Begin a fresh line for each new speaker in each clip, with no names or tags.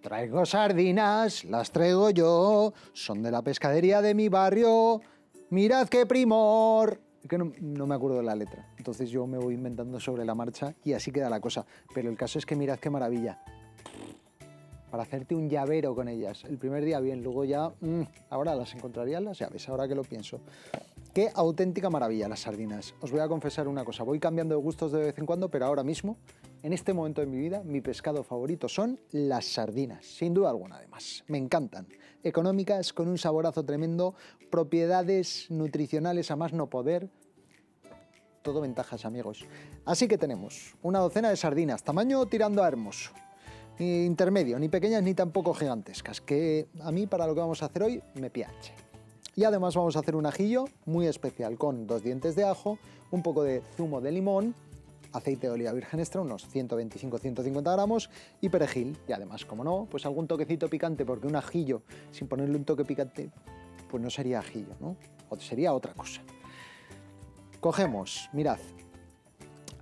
Traigo sardinas, las traigo yo, son de la pescadería de mi barrio. Mirad qué primor. Es que no, me acuerdo de la letra, entonces yo me voy inventando sobre la marcha y así queda la cosa. Pero el caso es que mirad qué maravilla. Para hacerte un llavero con ellas. El primer día bien, luego ya... mm, ahora las encontrarías las llaves, ahora que lo pienso. Qué auténtica maravilla las sardinas. Os voy a confesar una cosa, voy cambiando de gustos de vez en cuando, pero ahora mismo, en este momento de mi vida, mi pescado favorito son las sardinas, sin duda alguna además. Me encantan. Económicas, con un saborazo tremendo, propiedades nutricionales a más no poder. Todo ventajas, amigos. Así que tenemos una docena de sardinas, tamaño tirando a hermoso. Ni intermedio, ni pequeñas ni tampoco gigantescas, que a mí para lo que vamos a hacer hoy me piache. Y además vamos a hacer un ajillo muy especial con dos dientes de ajo, un poco de zumo de limón, aceite de oliva virgen extra, unos 125-150 gramos, y perejil. Y además, como no, pues algún toquecito picante, porque un ajillo sin ponerle un toque picante, pues no sería ajillo, ¿no? O sería otra cosa. Cogemos, mirad,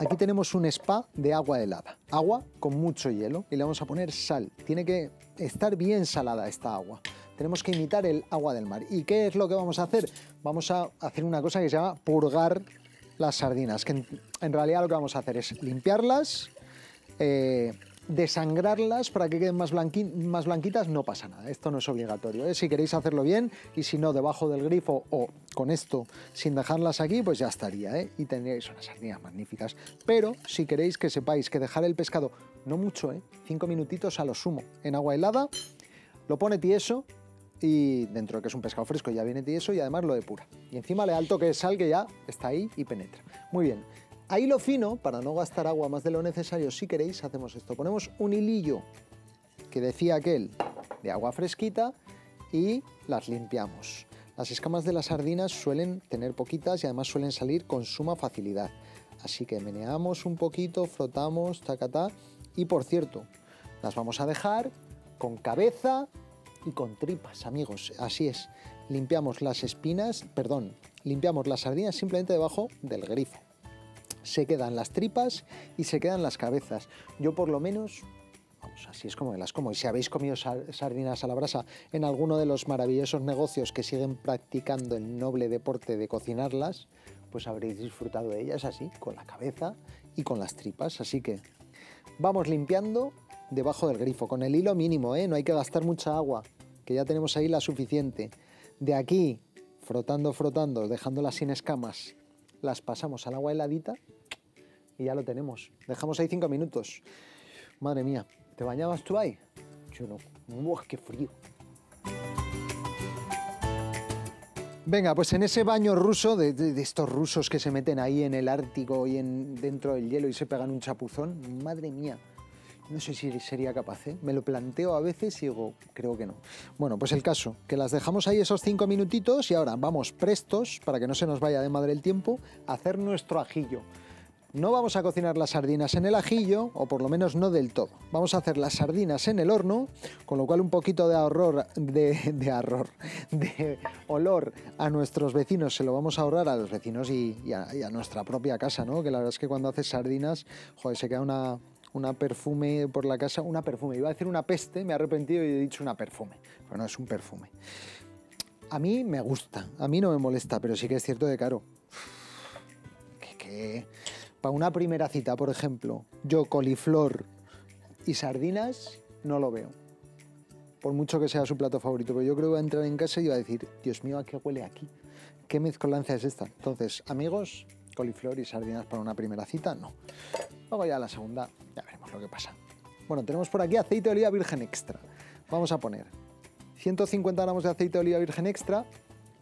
Aquí tenemos un spa de agua helada, agua con mucho hielo y le vamos a poner sal. Tiene que estar bien salada esta agua. Tenemos que imitar el agua del mar. ¿Y qué es lo que vamos a hacer? Vamos a hacer una cosa que se llama purgar las sardinas, que en, realidad lo que vamos a hacer es limpiarlas, eh, desangrarlas para que queden más blanquitas, no pasa nada, esto no es obligatorio. ¿eh? Si queréis hacerlo bien y si no, debajo del grifo o con esto, sin dejarlas aquí, pues ya estaría ¿eh? y tendríais unas sardinas magníficas. Pero si queréis que sepáis que dejar el pescado, no mucho, ¿eh? cinco minutitos a lo sumo, en agua helada, lo pone tieso y dentro de que es un pescado fresco ya viene tieso y además lo depura. Y encima le da el toque sal que ya está ahí y penetra. Muy bien. Ahí lo fino, para no gastar agua más de lo necesario, si queréis, hacemos esto. Ponemos un hilillo que decía aquel de agua fresquita y las limpiamos. Las escamas de las sardinas suelen tener poquitas y además suelen salir con suma facilidad. Así que meneamos un poquito, frotamos, tacatá. Y por cierto, las vamos a dejar con cabeza y con tripas, amigos. Así es. Limpiamos las espinas, perdón, limpiamos las sardinas simplemente debajo del grifo. Se quedan las tripas y se quedan las cabezas. Yo por lo menos Vamos, así es como me las como. Y si habéis comido sar- sardinas a la brasa en alguno de los maravillosos negocios que siguen practicando el noble deporte de cocinarlas, pues habréis disfrutado de ellas así, con la cabeza y con las tripas. Así que vamos limpiando debajo del grifo, con el hilo mínimo, ¿eh? no hay que gastar mucha agua, que ya tenemos ahí la suficiente. De aquí, frotando, frotando, dejándolas sin escamas, las pasamos al agua heladita y ya lo tenemos. Dejamos ahí cinco minutos. Madre mía, ¿te bañabas tú ahí? Yo no. ¡Buah, qué frío! Venga, pues en ese baño ruso, de, de- de estos rusos que se meten ahí en el Ártico y en, dentro del hielo y se pegan un chapuzón, madre mía, no sé si sería capaz, ¿eh? Me lo planteo a veces y digo, creo que no. Bueno, pues el caso, que las dejamos ahí esos cinco minutitos y ahora vamos prestos, para que no se nos vaya de madre el tiempo, a hacer nuestro ajillo. No vamos a cocinar las sardinas en el ajillo, o por lo menos no del todo. Vamos a hacer las sardinas en el horno, con lo cual un poquito de ahorro, de, de ahorro, de olor a nuestros vecinos se lo vamos a ahorrar a los vecinos y, y a, y a nuestra propia casa, ¿no? Que la verdad es que cuando haces sardinas, joder, se queda una, una perfume por la casa, una perfume. Iba a decir una peste, me he arrepentido y he dicho una perfume. Pero no es un perfume. A mí me gusta, a mí no me molesta, pero sí que es cierto de caro. Que, para una primera cita, por ejemplo, yo coliflor y sardinas, no lo veo. Por mucho que sea su plato favorito, pero yo creo que voy a entrar en casa y iba a decir, Dios mío, ¿a qué huele aquí? ¿Qué mezcolanza es esta? Entonces, amigos, coliflor y sardinas para una primera cita, no. Luego ya la segunda, ya veremos lo que pasa. Bueno, tenemos por aquí aceite de oliva virgen extra. Vamos a poner 150 gramos de aceite de oliva virgen extra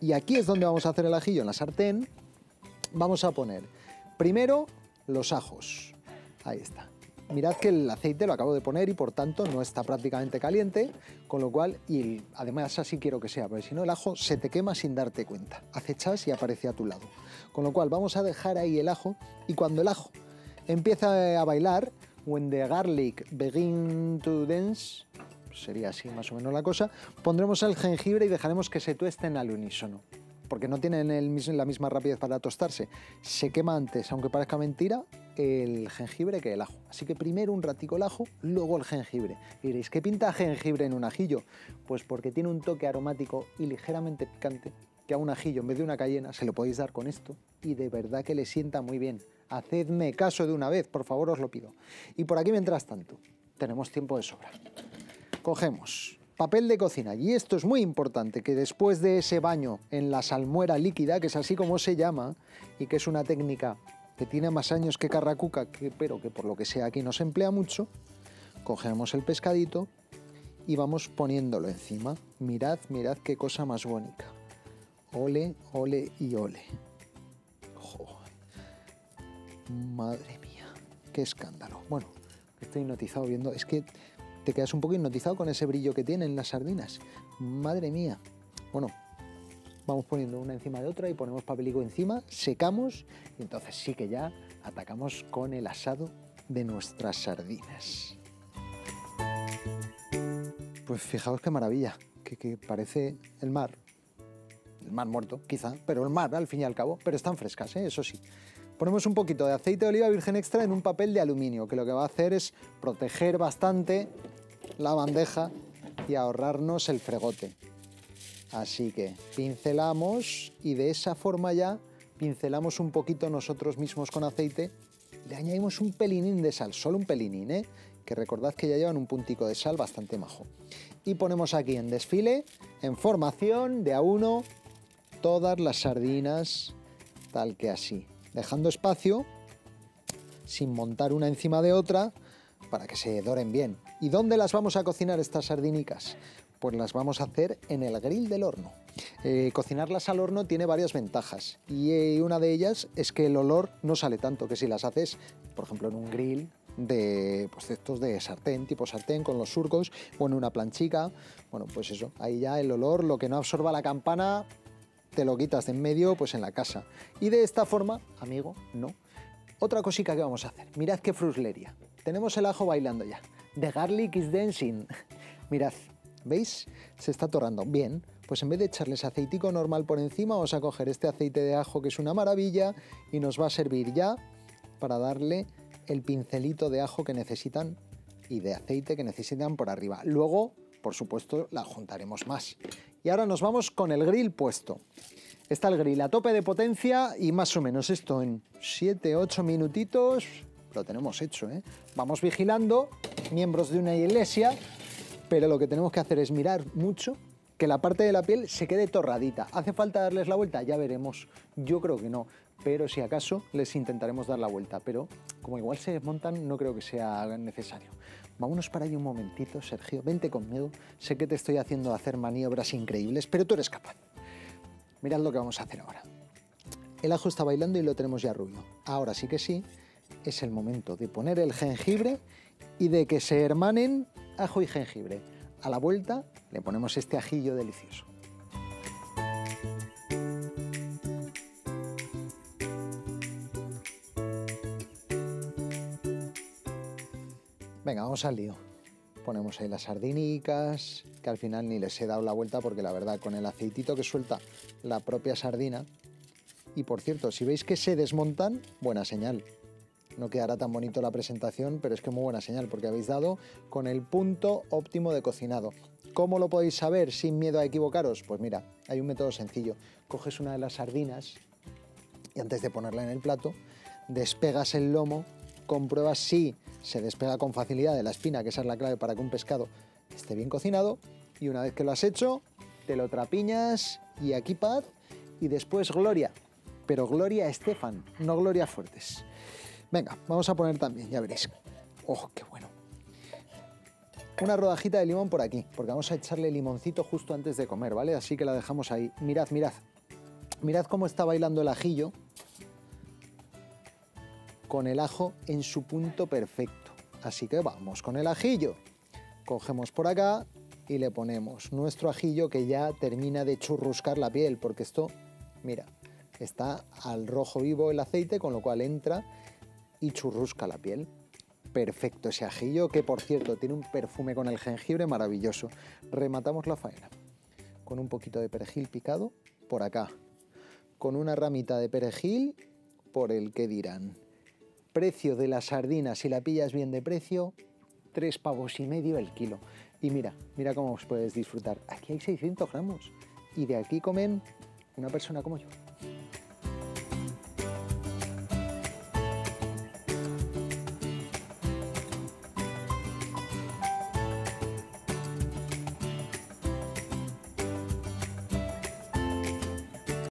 y aquí es donde vamos a hacer el ajillo en la sartén. Vamos a poner primero los ajos. Ahí está. Mirad que el aceite lo acabo de poner y por tanto no está prácticamente caliente, con lo cual, y además así quiero que sea, porque si no el ajo se te quema sin darte cuenta. Acechas y aparece a tu lado. Con lo cual vamos a dejar ahí el ajo y cuando el ajo empieza a bailar, when the garlic begin to dance, sería así más o menos la cosa, pondremos el jengibre y dejaremos que se tuesten al unísono. Porque no tienen la misma rapidez para tostarse, se quema antes, aunque parezca mentira, el jengibre que el ajo. Así que primero un ratico el ajo, luego el jengibre. Y diréis, ¿qué pinta jengibre en un ajillo? Pues porque tiene un toque aromático y ligeramente picante que a un ajillo en vez de una cayena se lo podéis dar con esto y de verdad que le sienta muy bien. Hacedme caso de una vez, por favor os lo pido. Y por aquí mientras tanto, tenemos tiempo de sobra. Cogemos papel de cocina y esto es muy importante que después de ese baño en la salmuera líquida, que es así como se llama y que es una técnica que tiene más años que Carracuca, pero que por lo que sea aquí no se emplea mucho, cogemos el pescadito y vamos poniéndolo encima. Mirad, mirad qué cosa más bonita. Ole, ole y ole. Madre mía, qué escándalo. Bueno, estoy hipnotizado viendo. Es que te quedas un poco hipnotizado con ese brillo que tienen las sardinas. Madre mía. Bueno, vamos poniendo una encima de otra y ponemos papelico encima, secamos y entonces sí que ya atacamos con el asado de nuestras sardinas. Pues fijaos qué maravilla, que, parece el mar. El mar muerto, quizá, pero el mar al fin y al cabo, pero están frescas, ¿eh? eso sí. Ponemos un poquito de aceite de oliva virgen extra en un papel de aluminio, que lo que va a hacer es proteger bastante la bandeja y ahorrarnos el fregote. Así que pincelamos y de esa forma ya pincelamos un poquito nosotros mismos con aceite. Le añadimos un pelinín de sal, solo un pelinín, ¿eh? que recordad que ya llevan un puntico de sal bastante majo. Y ponemos aquí en desfile, en formación de a uno, todas las sardinas tal que así, dejando espacio sin montar una encima de otra para que se doren bien. ¿Y dónde las vamos a cocinar estas sardinicas? Pues las vamos a hacer en el grill del horno. Eh, cocinarlas al horno tiene varias ventajas y eh, una de ellas es que el olor no sale tanto que si las haces, por ejemplo, en un grill de pues estos de sartén, tipo sartén con los surcos o en una planchica, bueno, pues eso, ahí ya el olor, lo que no absorba la campana, te lo quitas de en medio, pues en la casa. Y de esta forma, amigo, no. Otra cosica que vamos a hacer, mirad qué fruslería. Tenemos el ajo bailando ya. The garlic is dancing. Mirad, ¿veis? Se está torrando. Bien, pues en vez de echarles aceitico normal por encima, vamos a coger este aceite de ajo que es una maravilla y nos va a servir ya para darle el pincelito de ajo que necesitan y de aceite que necesitan por arriba. Luego, por supuesto, la juntaremos más. Y ahora nos vamos con el grill puesto. Está el grill a tope de potencia y más o menos esto en 7-8 minutitos lo tenemos hecho. ¿eh? Vamos vigilando, miembros de una iglesia, pero lo que tenemos que hacer es mirar mucho que la parte de la piel se quede torradita. ¿Hace falta darles la vuelta? Ya veremos. Yo creo que no, pero si acaso les intentaremos dar la vuelta. Pero como igual se desmontan, no creo que sea necesario. Vámonos para allí un momentito, Sergio. Vente conmigo. Sé que te estoy haciendo hacer maniobras increíbles, pero tú eres capaz. Mirad lo que vamos a hacer ahora. El ajo está bailando y lo tenemos ya rubio. Ahora sí que sí, es el momento de poner el jengibre y de que se hermanen ajo y jengibre. A la vuelta le ponemos este ajillo delicioso. Venga, vamos al lío. Ponemos ahí las sardinicas, que al final ni les he dado la vuelta porque la verdad con el aceitito que suelta la propia sardina. Y por cierto, si veis que se desmontan, buena señal. No quedará tan bonito la presentación, pero es que muy buena señal porque habéis dado con el punto óptimo de cocinado. ¿Cómo lo podéis saber sin miedo a equivocaros? Pues mira, hay un método sencillo. Coges una de las sardinas y antes de ponerla en el plato, despegas el lomo, compruebas si se despega con facilidad de la espina, que esa es la clave para que un pescado esté bien cocinado, y una vez que lo has hecho, te lo trapiñas y aquí paz, y después Gloria, pero Gloria Estefan, no Gloria Fuertes. Venga, vamos a poner también, ya veréis. ¡Oh, qué bueno! Una rodajita de limón por aquí, porque vamos a echarle limoncito justo antes de comer, ¿vale? Así que la dejamos ahí. Mirad, mirad. Mirad cómo está bailando el ajillo con el ajo en su punto perfecto. Así que vamos con el ajillo. Cogemos por acá y le ponemos nuestro ajillo que ya termina de churruscar la piel, porque esto, mira, está al rojo vivo el aceite, con lo cual entra y churrusca la piel. Perfecto ese ajillo, que por cierto tiene un perfume con el jengibre maravilloso. Rematamos la faena con un poquito de perejil picado por acá. con una ramita de perejil por el que dirán. Precio de las sardinas, si la pillas bien de precio, tres pavos y medio el kilo. Y mira, mira cómo os puedes disfrutar. Aquí hay 600 gramos y de aquí comen una persona como yo.